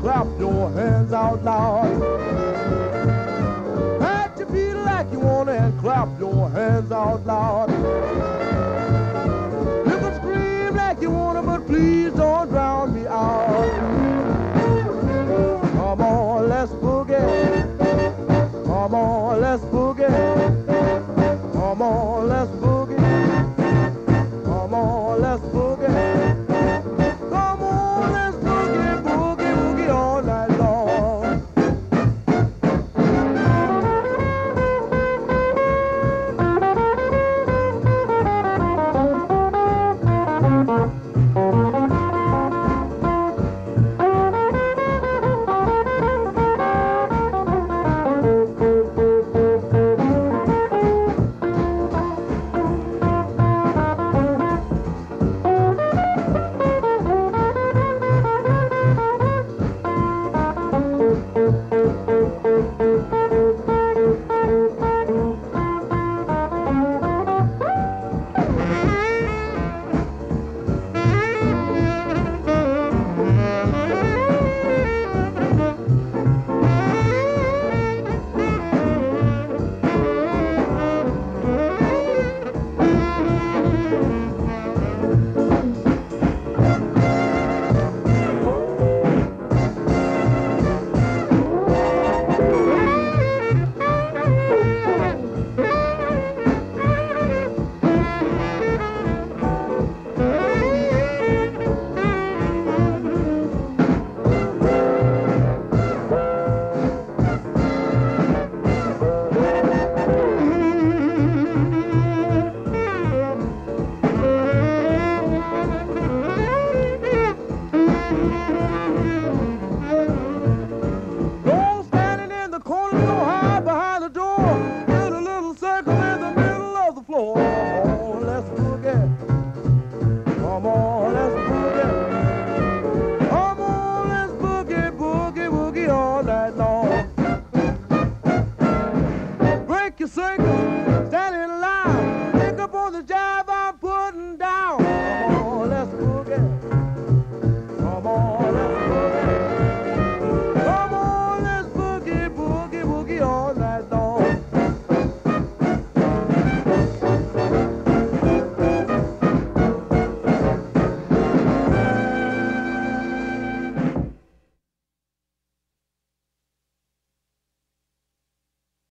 clap your hands out loud. Pat your feet like you wanna and clap your hands out loud. You can scream like you wanna, but please don't drown me out. Come on, let's boogie. Come on, let's boogie. like you're.